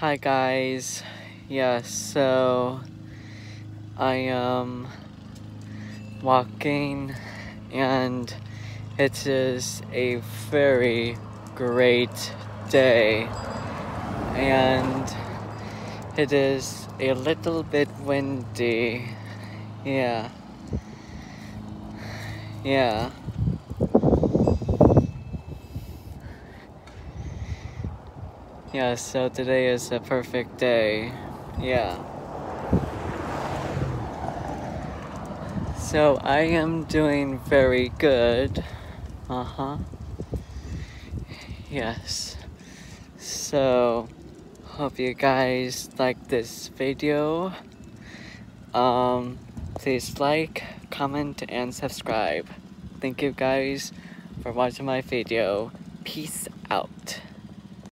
Hi guys. Yeah, so I am walking and it is a very great day and it is a little bit windy. Yeah. Yeah. Yeah, so today is a perfect day. Yeah. So I am doing very good. Uh huh. Yes. So, hope you guys like this video. Um, please like, comment, and subscribe. Thank you guys for watching my video. Peace out.